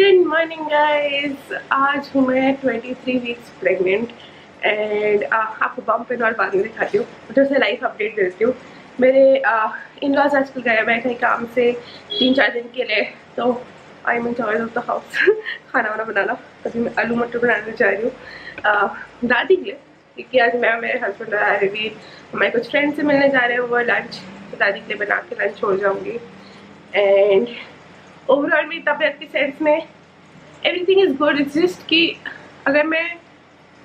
Good morning guys आज हूँ मैं 23 वीक्स प्रेग्नेंट एंड आपको बम पेन और बाद में दिखाती हूँ तो उसे लाइफ अपडेट देती हूँ। मेरे इन लॉज आजकल गए मैं कहीं काम से तीन चार दिन के लिए तो I am in charge of the house खाना वाना बनाना तभी मैं आलू मटर बनाने जा रही हूँ। दादी के लिए, क्योंकि आज मैं, मेरे हस्बैंड आ रही मैं कुछ फ्रेंड से मिलने जा रहे हैं, वो लंच तो दादी के लिए बना के लंच छोड़ जाऊँगी। एंड ओवरऑल मेरी तबीयत के सेंस में everything is good it's just कि अगर मैं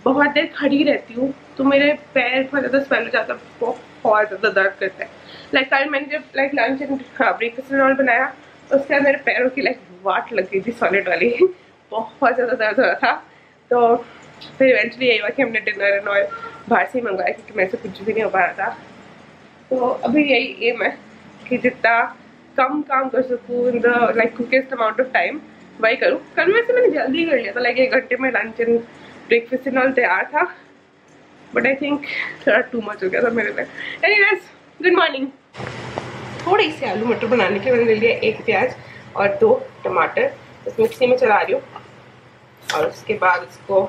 बहुत देर खड़ी रहती हूँ तो मेरे पैर बहुत ज़्यादा स्वेल हो जाता है बहुत ज़्यादा दर्द करता है। लाइक कल मैंने जब like lunch and breakfast roll बनाया तो उसके बाद मेरे पैरों की लाइक वाट लग गई थी सॉलिड वाली। बहुत ज़्यादा दर्द हो रहा था। तो फिर इवेंचुअली यही हुआ कि हमने डिनर एंड ऑयल बाहर से ही मंगवाया, क्योंकि मेरे से कुछ भी नहीं हो पा रहा था। तो अभी यही एम है कि जितना कम काम कर सकूँ in the like quickest amount of time वही करूँ। कल वैसे मैंने जल्दी कर लिया था लाइक एक घंटे में lunch and breakfast and all तैयार था। बट आई थिंक थोड़ा टू मच हो गया था मेरे लिए। एनी गुड मॉर्निंग थोड़ी सी आलू मटर बनाने के मैंने ले लिया एक प्याज और दो टमाटर। इस मिक्सी में चला रही हूँ। और उसके बाद इसको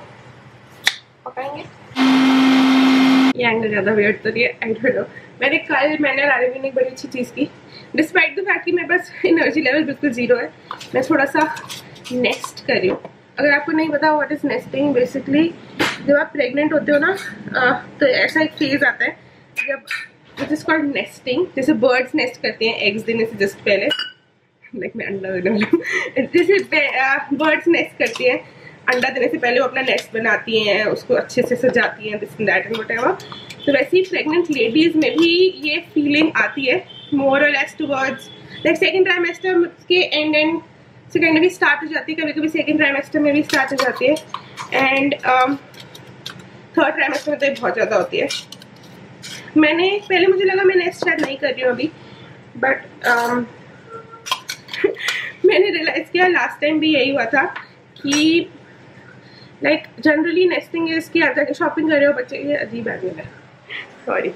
पकाएँगे। ये एंगल ज़्यादा वेट तो नहीं आई डोंट नो मैंने कल मैंने और ने एक बड़ी अच्छी चीज़ की। डिस्पाइट द फैक्ट कि मेरे पास एनर्जी लेवल बिल्कुल ज़ीरो है, मैं थोड़ा सा नेस्ट कर रही हूँ। अगर आपको नहीं पता व्हाट इज़ नेस्टिंग बेसिकली जब आप प्रेग्नेंट होते हो ना तो ऐसा एक फ़ेज़ आता है जब विच इज़ कॉल्ड नेस्टिंग जैसे बर्ड्स नेस्ट करते हैं एग्स देने से जस्ट पहले। लाइक मैं अंडा देने वाली जैसे बर्ड्स नेस्ट करती हैं। अंडा देने से पहले वो अपना नेस्ट बनाती हैं, उसको अच्छे से सजाती हैं दिस दैट एंड वट तो वैसे ही प्रेगनेंट लेडीज़ में भी ये फीलिंग आती है मोर और less towards like second trimester के एंड एंड सेकेंड भी स्टार्ट हो जाती है कभी कभी सेकेंड ट्राइमेस्टर में भी स्टार्ट हो जाती है एंड थर्ड ट्राइमेस्टर में तो बहुत ज़्यादा होती है। मैंने पहले मुझे लगा मैं नेक्स्ट शायद नहीं कर रही हूँ अभी बट um, मैंने रियलाइज़ किया लास्ट टाइम भी यही हुआ था कि लाइक जनरली नेक्स्टिंग इज़ कि आप जाके शॉपिंग कर रहे हो बच्चे ये अजीब आदमी है। सॉरी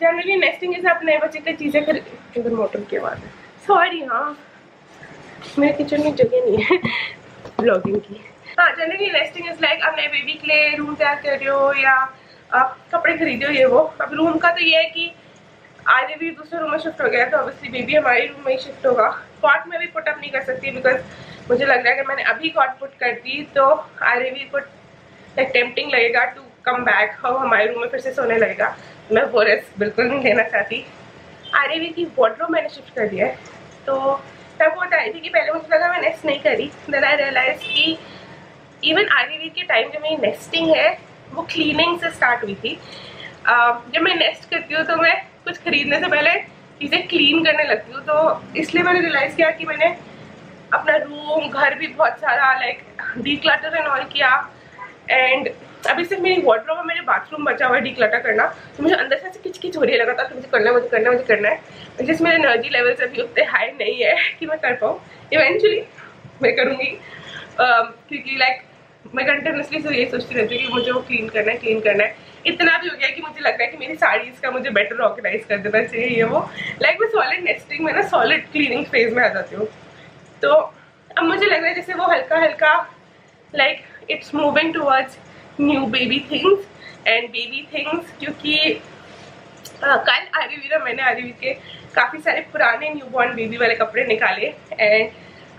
जनरली नेस्टिंग इज़ आप नए बच्चे की चीज़ें खरीद मोटर की है सॉरी हाँ। मेरे किचन में जगह नहीं है ब्लॉगिंग की। हाँ जनरली नेस्टिंग इज़ लाइक आप नए बेबी के लिए रूम तैयार कर रहे हो या आप कपड़े खरीदे हो ये वो। अब रूम का तो ये है कि आज भी दूसरे रूम में शिफ्ट हो गया तो ऑब्वियसली बेबी हमारे रूम में ही शिफ्ट होगा। कॉट में भी पुट अप नहीं कर सकती बिकॉज़ मुझे लग रहा है कि मैंने अभी कॉट पुट कर दी तो आर भी पुट लाइक टेम्पटिंग लगेगा टू कम बैक और हमारे रूम में फिर से सोने लगेगा। मैं वो रिस्क बिल्कुल नहीं लेना चाहती। आर की वॉड्रो मैंने शिफ्ट कर दिया है। तो तब वो बताई थी कि पहले मुझे लगा मैं नेक्स्ट नहीं करी। देन आई रियलाइज़ कि इवन आर के टाइम जो मेरी नेस्टिंग है, वो क्लीनिंग से स्टार्ट हुई थी। जब मैं नेस्ट करती हूँ तो मैं कुछ खरीदने से पहले चीज़ें क्लीन करने लगती हूँ। तो इसलिए मैंने रियलाइज़ किया कि मैंने अपना रूम घर भी बहुत सारा लाइक डी एंड ऑल किया। एंड अभी सिर्फ़ मेरी वार्डरोब में मेरे बाथरूम बचा हुआ है डिक्लटर करना। तो मुझे अंदर से ऐसे किच किच हो रही लगा था कि मुझे करना है, मुझे करना है, मुझे करना है। जिस मेरे एनर्जी लेवल्स अभी उतने हाई नहीं है कि मैं कर पाऊँ। इवेंचुअली मैं करूँगी। क्योंकि लाइक मैं कंटिन्यूसली से यही सोचती रहती हूँ कि मुझे वो क्लीन करना है क्लीन करना है। इतना भी हो गया कि मुझे लग रहा है कि मेरी साड़ीज का मुझे बेटर ऑर्गेनाइज कर देना चाहिए ये वो। लाइक मैं सॉलिड नेस्टिंग में ना सॉलिड क्लीनिंग फ़ेज़ में आ जाती हूँ। तो अब मुझे लग रहा है जैसे वो हल्का हल्का like it's moving towards new baby things and baby things क्योंकि कल आरवी ना मैंने आरवी के काफ़ी सारे पुराने न्यू बॉर्न बेबी वाले कपड़े निकाले एंड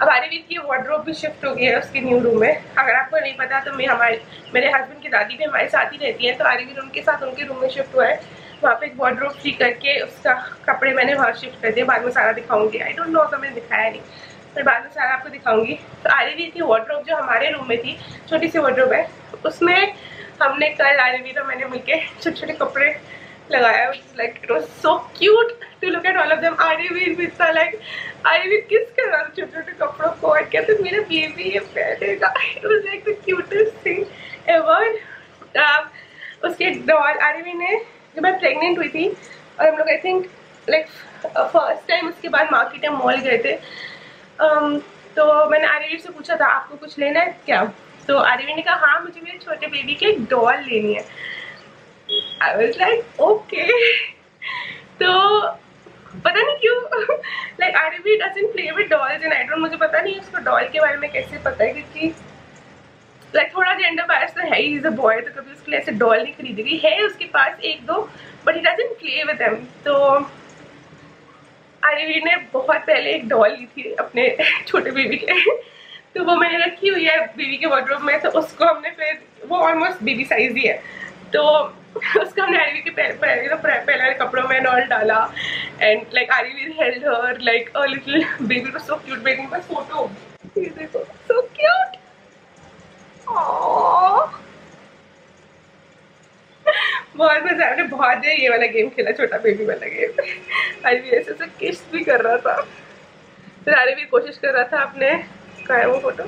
अब आरवी की वार्ड्रोब भी शिफ्ट हो गई है उसके न्यू रूम में। अगर आपको नहीं पता तो मैं हमारे, मेरे हस्बैंड की दादी भी हमारे साथ ही रहती हैं तो आरवी उनके साथ उनके रूम में शिफ्ट हुआ है। वहाँ पे एक वार्ड्रोब फ्री करके उसका कपड़े मैंने वहाँ शिफ्ट कर दिया बाद में सारा दिखाऊँगी। आई डोंट नो तो मैंने दिखाया नहीं। फिर बाद में सारा आपको दिखाऊँगी। तो आरवी की वार्ड्रोब जो हमारे रूम में थी, छोटी सी वार्ड्रोब है, उसमें हमने कल आरवी तो मैंने मिलके छोटे छोटे कपड़े लगाया like it was so cute to look at all of them Aarvi with like Aarvi किस कर रहा छोटे छोटे कपड़ों को, और कहते मेरा बेबी ये पहनेगा. It was like the cutest thing ever उसके डॉल आरवी ने, जब मैं प्रेग्नेंट हुई थी, और हम लोग I think like first time उसके बाद मार्केट में मॉल गए थे तो मैंने आरवी से पूछा था, आपको कुछ लेना है क्या? तो आरवी ने कहा हाँ मुझे मेरे छोटे बेबी की डॉल लेनी है। आई वॉज़ लाइक ओके तो पता नहीं क्यों like Aarvi doesn't play with dolls and I don't मुझे पता नहीं उसको डॉल के बारे में कैसे पता है, क्योंकि लाइक थोड़ा जेंडर बायस तो है ही इज़ अ बॉय तो कभी उसके लिए ऐसे डॉल नहीं खरीदी गई है उसके पास एक दो but he doesn't play with them तो आरवी ने बहुत पहले एक डॉल ली थी अपने छोटे बेबी के। तो वो मैंने रखी हुई है बेबी के वार्ड्रोब में तो उसको हमने फिर, वो ऑलमोस्ट बेबी साइज़ ही है। तो उसको हमने आरवी के पहले पहले तो पहले कपड़ों में नॉल डाला and like Aarvi held her like a little baby को सो क्यूट बेबी बस फ़ोटो सो क्यूट बहुत मज़ा आया बहुत देर ये वाला गेम खेला, छोटा बेबी वाला गेम आरवी ऐसे ऐसे किस भी कर रहा था। फिर आरवी कोशिश कर रहा था अपने का है वो फ़ोटो।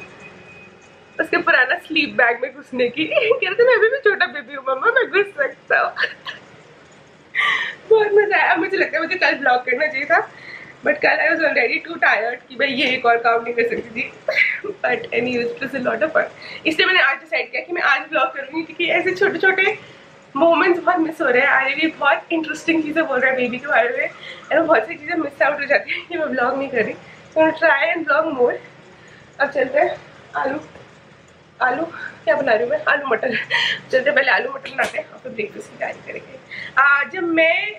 उसके पुराना स्लीप बैग में घुसने की। कह रहे थे, मैं अभी भी छोटा बेबी हूँ मम्मा, मैं घुस सकता हूँ। बहुत मज़ा आया। मुझे लगता है मुझे कल ब्लॉग करना चाहिए था। बट कल I was already too tired कि भाई ये एक और काम नहीं कर सकती थी। But anyways lot of इसलिए मैंने आज डिसाइड किया कि मैं आज ब्लॉग करूँगी, क्योंकि ऐसे छोटे छोटे मोमेंट्स बहुत मिस हो रहे हैं। आगे भी बहुत इंटरेस्टिंग चीज़ें बोल रहे हैं बेबी के बारे में। एंड बहुत सी चीज़ें मिस आउट हो जाती हैं कि मैं ब्लॉग नहीं कर रही। तो ट्राई एंड ब्लॉग मोर अब चलते हैं। आलू। आलू क्या बना रही हूँ मैं? आलू मटर। चलते पहले आलू मटर बनाते हैं। और फिर ब्रेकफास्ट की तैयारी करेंगे। जब मैं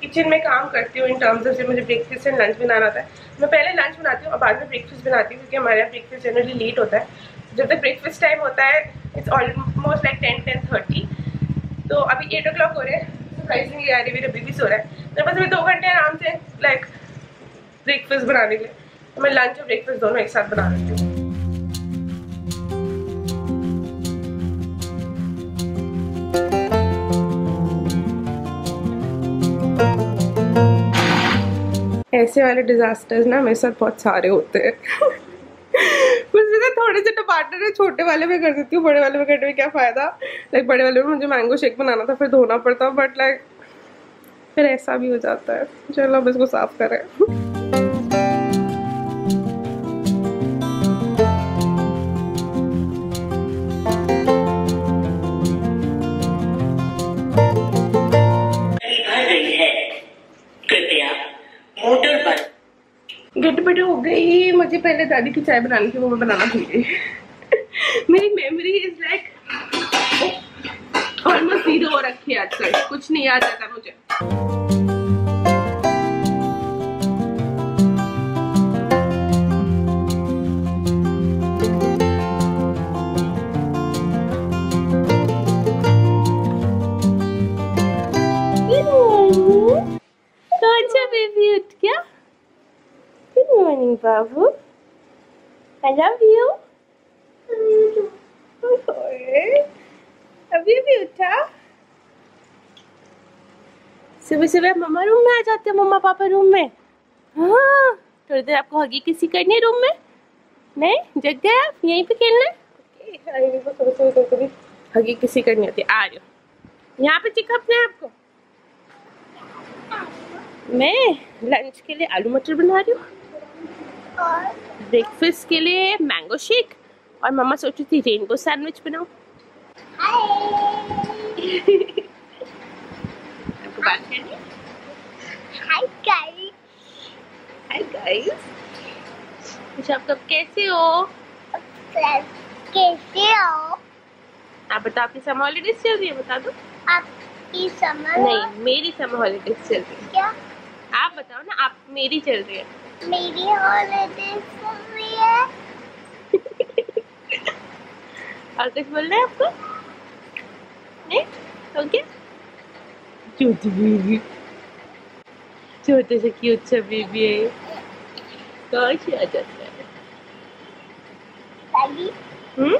किचन में काम करती हूँ इन टर्म्स ऑफ़ जब मुझे ब्रेकफास्ट एंड लंच बनाना होता है। मैं पहले लंच बनाती हूँ और बाद में ब्रेकफास्ट बनाती हूँ, क्योंकि हमारे यहाँ ब्रेकफास्ट जनरली लेट होता है। जब तक ब्रेकफास्ट टाइम होता है it's almost like ten ten thirty तो अभी एट ओ क्लॉक हो रहे हैं। सरप्राइजिंगली रही मेरे बेबी सो रहा है। मेरे पास अभी दो घंटे आराम से लाइक ब्रेकफास्ट बनाने के लिए। तो मैं लंच और ब्रेकफास्ट दोनों एक साथ बना लेती हूँ। ऐसे वाले डिजास्टर्स ना मेरे साथ बहुत सारे होते हैं। मुझे ना थोड़े से टमाटर है, छोटे वाले में कर देती हूँ, बड़े वाले में करने में क्या फ़ायदा? लाइक बड़े वाले में मुझे मैंगो शेक बनाना था, फिर धोना पड़ता बट लाइक फिर ऐसा भी हो जाता है। चलो, अब इसको साफ़ करें। गटपट हो गई मुझे पहले दादी की चाय बनानी थी, वो मैं बनाना भूल गई। मेरी memory is like almost zero हो रखी है आजकल। कुछ नहीं याद आता मुझे। I love you. अभी भी उठा सुबह सुबह मम्मा रूम में आ जाते हैं मम्मा पापा रूम में? हाँ थोड़ी देर आपको हगी किसी करनी रूम में? नहीं? जग गए आप? यहीं पे खेलना हगी किसी करनी होती आ रही हो। यहाँ पे चिका अपने आपको मैं लंच के लिए आलू मटर बना रही हूँ। ब्रेकफास्ट के लिए मैंगो शेक और मम्मा सोची थी रेनबो सैंडविच बनाओ आप कब कैसे हो? कैसे हो? आप बताओ आपकी समर हॉलीडेज चल रही है बता दो। आपकी समर नहीं मेरी समर हॉलीडेज चल रही है। क्या? आप बताओ ना आप मेरी चल रही है। मेरी हॉलीडेज चल रही है। और कुछ बोलना है आपको? नहीं? ओके। क्यूट बेबी छोटे से क्यूट सा बेबी है कहाँ से आ जाता है? हम्म?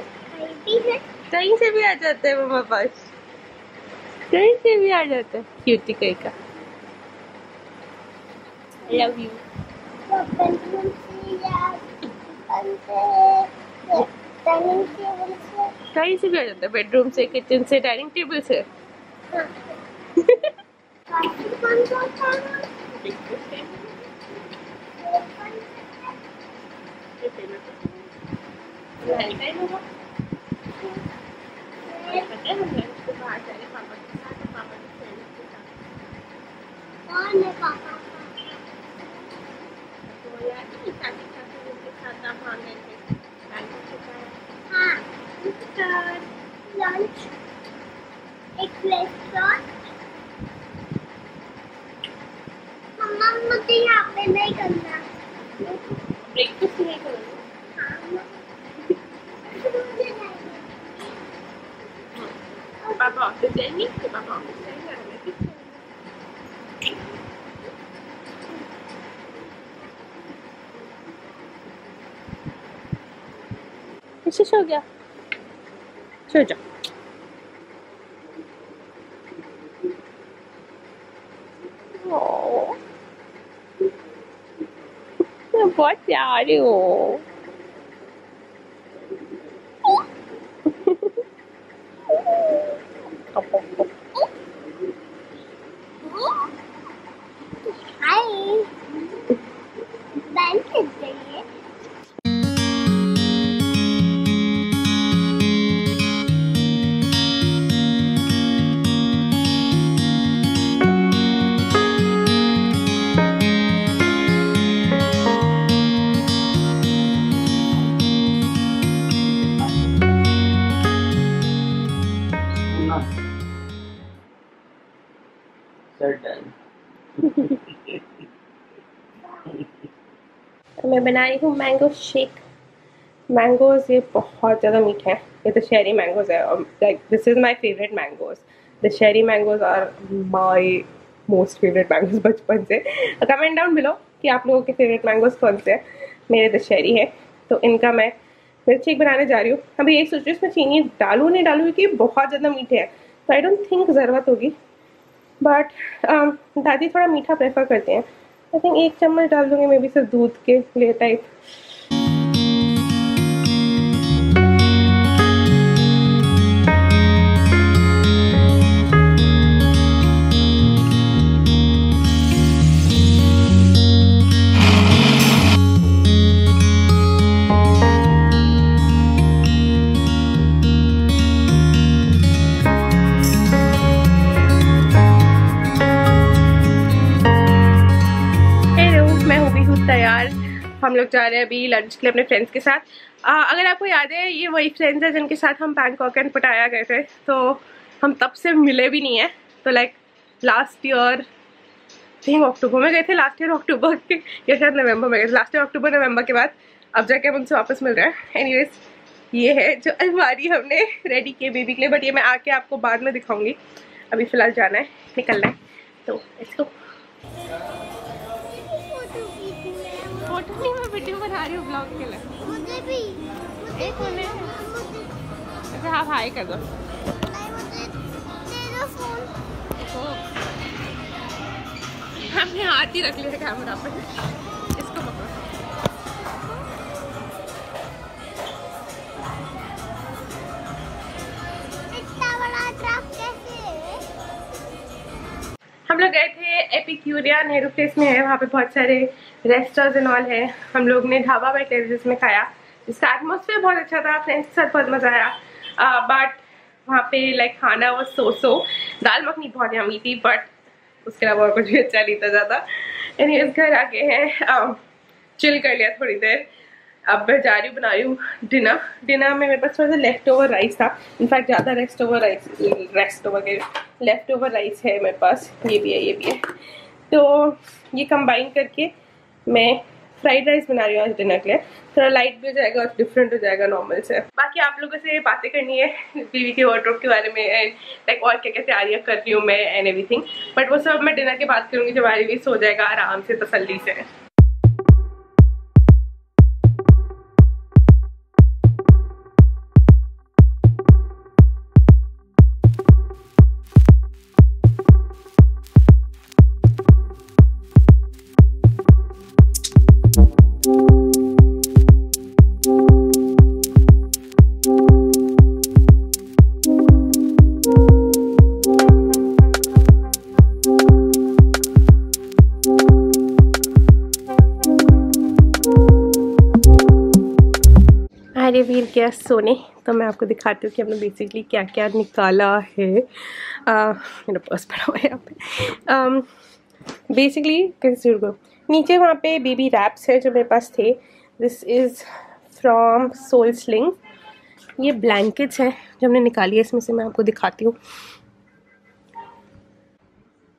कहीं से भी आ जाता है मम्मा पास। कहीं से भी आ जाता है। क्यूटी कहीं का। लव यू कहीं से भी आ जाता है बेडरूम से किचन से डाइनिंग टेबल से। हाँ कौन है पापा तो यार चाची चाची के साथ आप आ गए थे बैंगो के साथ हाँ चार लंच एक रेस्टोरेंट मम्मा मुझे यहाँ पे नहीं करना ब्रेकफास्ट नहीं करोगे हाँ मुझे नहीं पापा ऑफ़िस जाएँगे तो पापा ऑफ़िस जाएँगे और मैं फिर जाऊँगी। सो गया सो जा ओह, मैं बहुत प्यारी हूँ बना रही हूँ मैंगो शेक मैंगोज ये बहुत ज़्यादा मीठे हैं। ये तो शेरी मैंगोज है like this is my favourite mangoes the Sheri mangoes are my most favourite mangoes बचपन से। कमेंट डाउन बिलो कि आप लोगों के फेवरेट मैंगोज कौन से हैं। मेरे दशहरी है तो इनका मैं मिल्क शेक बनाने जा रही हूँ। अभी यही सोच रही हूँ इसमें चीनी डालूँ, नहीं डालूँ, क्योंकि बहुत ज़्यादा मीठे हैं। तो आई डोंट थिंक ज़रूरत होगी। बट दादी थोड़ा मीठा प्रेफर करते हैं। आई थिंक एक चम्मच डाल दूँगी मे बी सिर्फ़ दूध के लिए टाइप लोग जा रहे हैं अभी लंच के लिए अपने फ्रेंड्स के साथ। आ, अगर आपको याद है ये वही फ्रेंड्स हैं जिनके साथ हम बैंकॉक एंड पटाया गए थे। तो हम तब से मिले भी नहीं है। तो like last year think October में गए थे। लास्ट ईयर अक्टूबर के या शायद नवंबर में गए थे। लास्ट ईयर अक्टूबर नवंबर के बाद अब जाके हम उनसे वापस मिल रहे हैं। एनीवेज ये है जो अलमारी हमने रेडी की बेबी के लिए। बट ये मैं आके आपको बाद में दिखाऊँगी। अभी फ़िलहाल जाना है निकलना है। तो है फ़ोटो नहीं मैं वीडियो बना रही हूँ ब्लॉग के लिए। मुझे भी एक मिनट। मुझे। अच्छा आप हाई कर दो। हमने हाथ ही रख लिया कैमरा पे। इसको पकड़ो हम लोग गए थे एपिक्यूरिया नेहरू प्लेस में है वहाँ पे बहुत सारे रेस्टोरेंट्स एंड ऑल है। हम लोग ने ढाबा बैठे जिसमें खाया। जिसका एटमोसफेयर बहुत अच्छा था फ्रेंड्स के साथ बहुत मज़ा आया। बट वहाँ पे लाइक खाना वो सो सो दाल मखनी बहुत यमी थी बट उसके अलावा और कुछ भी अच्छा नहीं था ज़्यादा। एनीवेज घर आके हैं। चिल कर लिया थोड़ी देर। अब मैं जा रही हूँ, बना रही हूँ डिनर डिनर में मेरे पास थोड़ा सा लेफ़्ट ओवर राइस था इनफैक्ट ज़्यादा rest over rice rest over के लेफ़्ट ओवर राइस है मेरे पास। ये भी है, ये भी है। तो ये कंबाइन करके मैं फ्राइड राइस बना रही हूँ आज डिनर के लिए। थोड़ा लाइट भी हो जाएगा और डिफरेंट हो जाएगा नॉर्मल से। बाकी आप लोगों से बातें करनी है, बीवी के वार्ड्रोब के बारे में एंड लाइक और क्या क्या तैयारियाँ कर रही हूँ मैं एंड एवरीथिंग बट वो सब मैं डिनर के बात करूँगी जब आरिया भी सो जाएगा आराम से, तसल्ली से। गया सोने तो मैं आपको दिखाती हूँ कि हमने बेसिकली क्या क्या निकाला है। आ, मेरा पर्स पड़ा हुआ है यहाँ पे। बेसिकली कंसिडर करो नीचे वहाँ पे बेबी रैप्स है जो मेरे पास थे। This is from soul sling ये ब्लैंकेट्स हैं जो हमने निकाली है इसमें से मैं आपको दिखाती हूँ।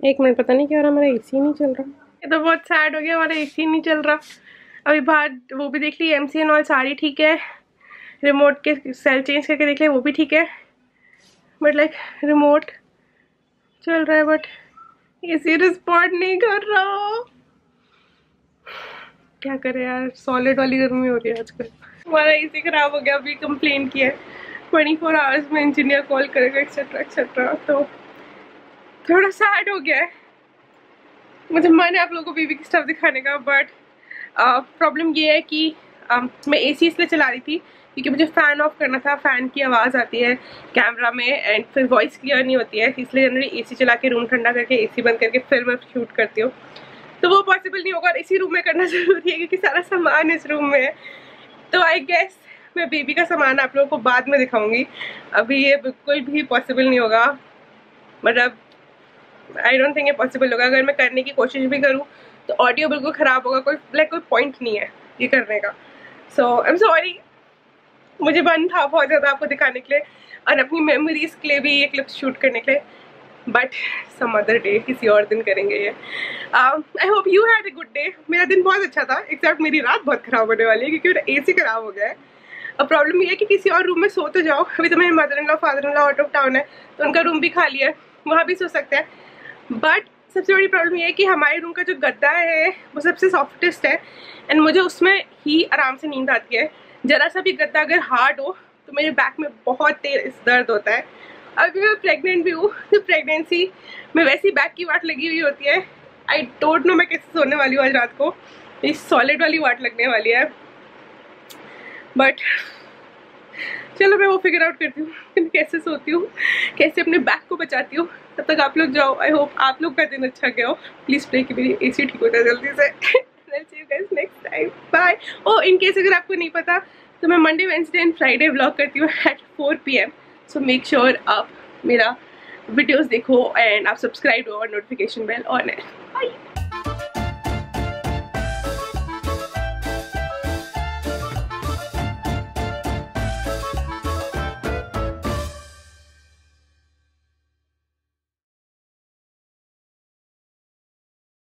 एक मिनट पता नहीं क्या हो रहा हमारा एसी नहीं चल रहा। ये तो बहुत सैड हो गया हमारा एसी नहीं चल रहा। अभी बाहर वो भी देख ली एम सी एन ऑल सारी ठीक है। रिमोट के सेल चेंज करके देख लिया वो भी ठीक है। बट लाइक रिमोट चल रहा है बट एसी रिस्पॉन्ड नहीं कर रहा। क्या करें यार सॉलिड वाली गर्मी हो रही है आजकल। हमारा एसी खराब हो गया अभी कंप्लेन किया है। ट्वेंटी फोर आवर्स में इंजीनियर कॉल करेगा एक्सेट्रा एक्सेट्रा तो थोड़ा सैड हो गया है। मुझे मन है आप लोगों को बीबी की स्टफ़ दिखाने का बट प्रॉब्लम ये है कि uh, मैं एसी इसलिए चला रही थी क्योंकि मुझे फ़ैन ऑफ़ करना था फ़ैन की आवाज़ आती है कैमरा में एंड फिर वॉइस क्लियर नहीं होती है, इसलिए जनरली एसी चला के रूम ठंडा करके एसी बंद करके फिर मैं शूट करती हूँ। तो वो पॉसिबल नहीं होगा और इसी रूम में करना ज़रूरी है क्योंकि सारा सामान इस रूम में है। तो आई गेस मैं बेबी का सामान आप लोगों को बाद में दिखाऊँगी। अभी ये बिल्कुल भी पॉसिबल नहीं होगा। मतलब आई डोंट थिंक ये पॉसिबल होगा। अगर मैं करने की कोशिश भी करूँ तो ऑडियो बिल्कुल ख़राब होगा, कोई लाइक कोई पॉइंट नहीं है ये करने का। सो आई एम सॉरी मुझे मन था बहुत ज़्यादा आपको दिखाने के लिए और अपनी मेमोरीज के लिए भी ये क्लिप्स शूट करने के लिए। बट सम अदर डे किसी और दिन करेंगे ये। I hope you had a good day मेरा दिन बहुत अच्छा था। एक्सेप्ट मेरी रात बहुत ख़राब होने वाली है क्योंकि मेरा ए ख़राब हो गया है। अब प्रॉब्लम ये है कि किसी और रूम में सो तो जाओ। अभी तो मेरे mother in law father in law out of town है तो उनका रूम भी खाली है। वहाँ भी सो सकते हैं। बट सबसे बड़ी प्रॉब्लम ये है कि हमारे रूम का जो गद्दा है, वो सबसे सॉफ्टेस्ट है। एंड मुझे उसमें ही आराम से नींद आती है। ज़रा सा भी गद्दा अगर हार्ड हो तो मेरे बैक में बहुत तेज दर्द होता है। अभी मैं प्रेग्नेंट भी हूँ तो प्रेगनेंसी में वैसी बैक की वाट लगी हुई होती है। आई डोंट नो मैं कैसे सोने वाली हूँ आज रात को। मेरी सॉलिड वाली वाट लगने वाली है। बट चलो मैं वो फिगर आउट करती हूँ कैसे सोती हूँ, कैसे अपने बैक को बचाती हूँ। तब तक आप लोग जाओ। आई होप आप लोग का दिन अच्छा गया हो। प्लीज़ प्ले कि मेरी ए ठीक होता है जल्दी से। Time bye oh in case अगर आपको नहीं पता तो मैं Monday Wednesday and Friday blog करती हूँ at four P M so make sure आप मेरा वीडियोस देखो एंड आप सब्सक्राइब हो और नोटिफिकेशन बेल ऑन है. बाय